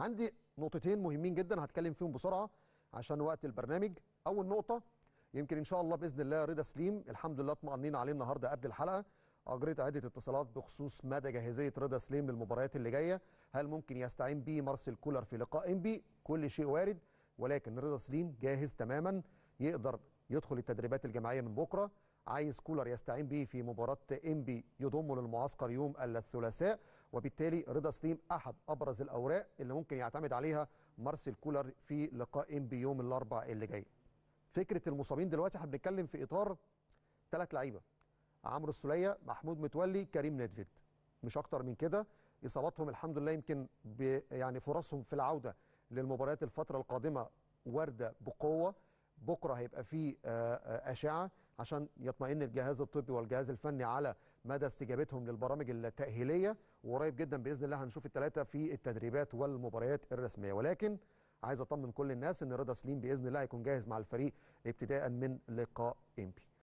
عندي نقطتين مهمين جدا هتكلم فيهم بسرعة عشان وقت البرنامج. أول نقطة يمكن إن شاء الله بإذن الله رضا سليم الحمد لله اطمئنين عليه النهارده قبل الحلقة أجريت عدة اتصالات بخصوص مدى جاهزية رضا سليم للمباريات اللي جاية. هل ممكن يستعين بيه مارسيل كولر في لقاء انبي كل شيء وارد ولكن رضا سليم جاهز تماما يقدر يدخل التدريبات الجماعيه من بكرة. عايز كولر يستعين به في مباراة انبي يضمه للمعسكر يوم الثلاثاء. وبالتالي رضا سليم أحد أبرز الأوراق اللي ممكن يعتمد عليها مارسيل كولر في لقاء انبي يوم الاربعاء اللي جاي. فكرة المصابين دلوقتي إحنا بنتكلم في إطار ثلاث لعيبة عمرو السولية محمود متولي كريم ندفد مش أكتر من كده إصاباتهم الحمد لله يمكن يعني فرصهم في العودة للمباريات الفترة القادمة واردة بقوة. بكره هيبقى في أشعة عشان يطمئن الجهاز الطبي والجهاز الفني على مدى استجابتهم للبرامج التأهيلية. وقريب جدا بإذن الله هنشوف الثلاثه في التدريبات والمباريات الرسمية. ولكن عايز أطمن كل الناس إن رضا سليم بإذن الله هيكون جاهز مع الفريق ابتداء من لقاء انبي